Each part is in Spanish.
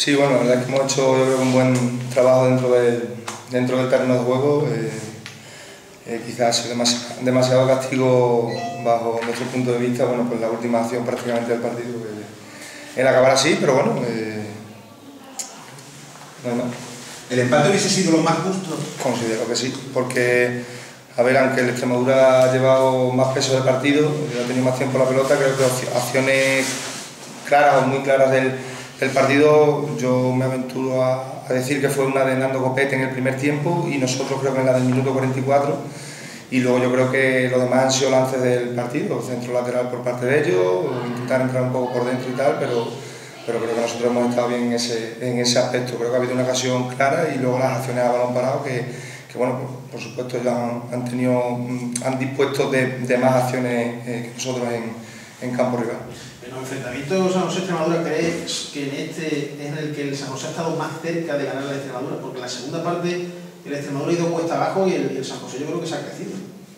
Sí, bueno, la verdad es que hemos hecho yo creo, un buen trabajo dentro del, dentro del terreno de juego. Eh, eh, quizás demasiado, demasiado, castigo bajo nuestro punto de vista, bueno, pues la última acción prácticamente del partido. en acabar así, pero bueno, eh, no ¿El empate hubiese sido lo más justo? Considero que sí, porque, a ver, aunque el Extremadura ha llevado más peso de partido, ha tenido más tiempo la pelota, creo que acciones claras o muy claras del el partido yo me aventuro a, decir que fue una de Nando Copete en el primer tiempo y nosotros creo que en la del minuto 44 y luego yo creo que los demás han sido lances del partido, centro lateral por parte de ellos, intentar entrar un poco por dentro y tal, pero, pero creo que nosotros hemos estado bien en ese, en ese aspecto. Creo que ha habido una ocasión clara y luego las acciones a balón parado que, bueno, por, supuesto han, tenido, han dispuesto de, de más acciones eh, que nosotros en, en campo rival. En los enfrentamientos San José-Extremadura, ¿crees que en este es en el que el San José ha estado más cerca de ganar la Extremadura? Porque la segunda parte el Extremadura ha ido cuesta abajo y el, San José yo creo que se ha crecido.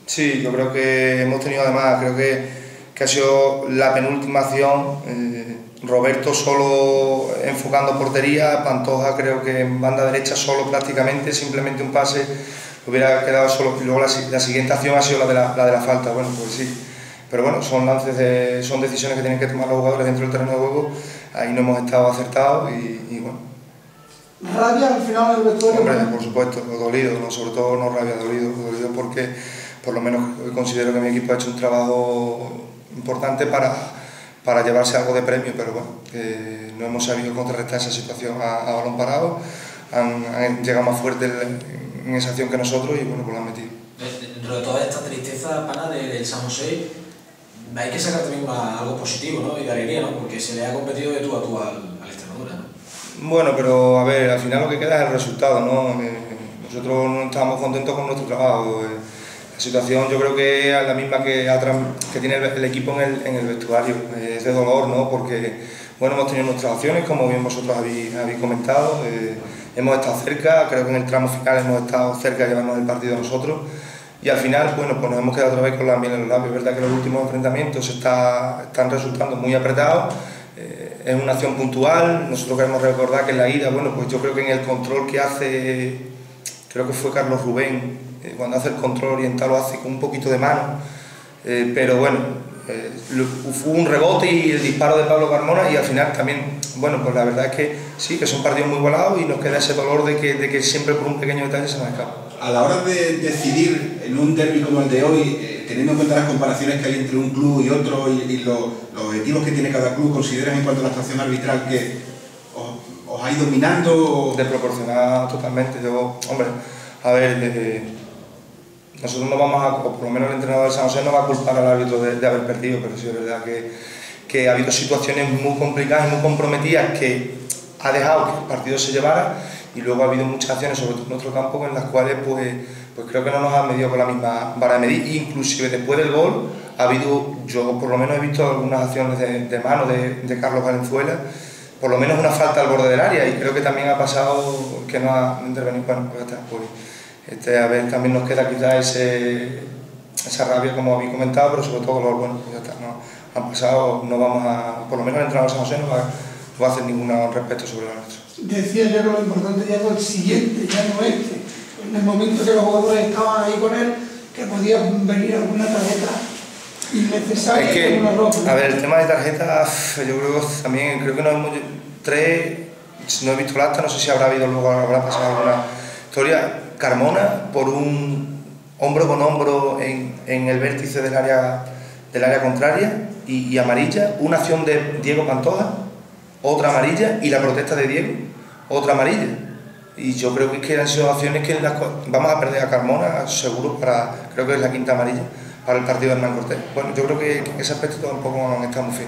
Sí, yo creo que hemos tenido además, creo que, que ha sido la penúltima acción. Eh, Roberto solo enfocando portería, Pantoja creo que en banda derecha solo prácticamente, simplemente un pase hubiera quedado solo. Y luego la, la siguiente acción ha sido la de la, la de la falta. Bueno, pues sí pero bueno, son lances de, son decisiones que tienen que tomar los jugadores dentro del terreno de juego, ahí no hemos estado acertados y, bueno. ¿Rabia al final del vestuario? Hombre, por supuesto, dolido, ¿no? sobre todo no rabia, dolido, dolido porque por lo menos considero que mi equipo ha hecho un trabajo importante para, para llevarse algo de premio, pero bueno, no hemos sabido contrarrestar esa situación a, balón parado, han, llegado más fuerte en, esa acción que nosotros y bueno, pues lo han metido. Dentro de toda esta tristeza, pana, del San José, hay que sacar también algo positivo ¿no? y de alegría, ¿no? porque se le ha competido de tú a tú al, al Extremadura. ¿no? Bueno, pero a ver, al final lo que queda es el resultado. ¿no? Eh, nosotros no estamos contentos con nuestro trabajo. Eh, la situación yo creo que es la misma que, que tiene el, equipo en el, en el vestuario. Eh, es de dolor, ¿no? porque bueno, hemos tenido nuestras opciones, como bien vosotros habéis, habéis comentado. hemos estado cerca, creo que en el tramo final hemos estado cerca de llevarnos el partido a nosotros. Y al final, bueno, pues nos hemos quedado otra vez con la miel en los labios. Es verdad que los últimos enfrentamientos está, están resultando muy apretados. Eh, es una acción puntual. Nosotros queremos recordar que en la ida, bueno, pues yo creo que en el control que hace, creo que fue Carlos Rubén, eh, cuando hace el control oriental lo hace con un poquito de mano. Eh, pero bueno, hubo un rebote y el disparo de Pablo Carmona y al final también, bueno, pues la verdad es que sí, que son partidos muy igualados y nos queda ese dolor de que, de que siempre por un pequeño detalle se nos escapa a la hora de decidir en un derby como el de hoy, eh, teniendo en cuenta las comparaciones que hay entre un club y otro y, los, objetivos que tiene cada club, ¿consideras en cuanto a la actuación arbitral que os, ha ido dominando? Desproporcionada totalmente. Yo, hombre, a ver, nosotros no vamos a, o por lo menos el entrenador de San José no va a culpar al árbitro de, haber perdido, pero sí es verdad que, que ha habido situaciones muy complicadas y muy comprometidas que ha dejado que el partido se llevara y luego ha habido muchas acciones, sobre todo en nuestro campo, en las cuales pues, pues creo que no nos han medido con la misma vara de medir, inclusive después del gol ha habido, yo por lo menos he visto algunas acciones de, mano de, Carlos Valenzuela, por lo menos una falta al borde del área. Y creo que también ha pasado que no ha intervenido, bueno, pues, pues este, a ver, también nos queda quizás ese, esa rabia como habéis comentado, pero sobre todo los bueno, pues no, han pasado, no vamos por lo menos el entrenador San José no va, no va a hacer ningún respeto sobre la decía yo que lo importante ya no el siguiente, ya no este. En el momento que los jugadores estaban ahí con él, que podía venir alguna tarjeta innecesaria. Es que, a ver, el tema de tarjetas, yo creo que también, creo que no hemos, tres, no he visto la acta, no sé si habrá habido luego, habrá pasado alguna historia. Carmona, por un hombro con hombro en, en el vértice del área, del área contraria y, y amarilla, una acción de Diego Pantoja, otra amarilla y la protesta de Diego, otra amarilla. Y yo creo que, es que han sido acciones que vamos a perder a Carmona, seguro, para, creo que es la quinta amarilla, para el partido de Hernán Cortés. Bueno, yo creo que ese aspecto tampoco han muy.